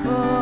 falling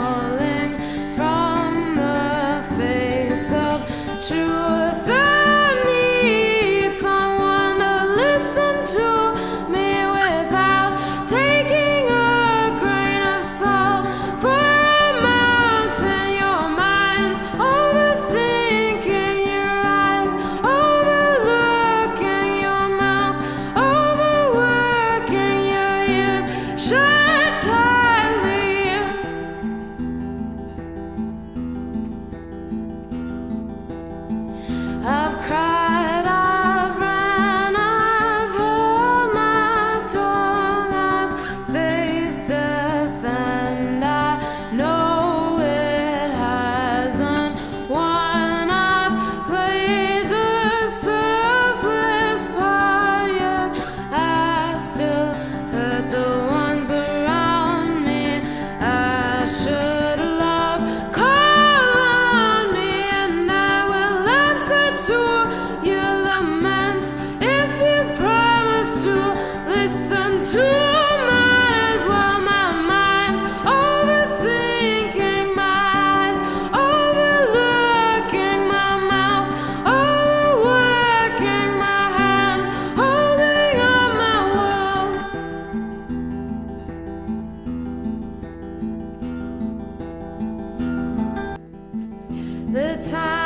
todo. Time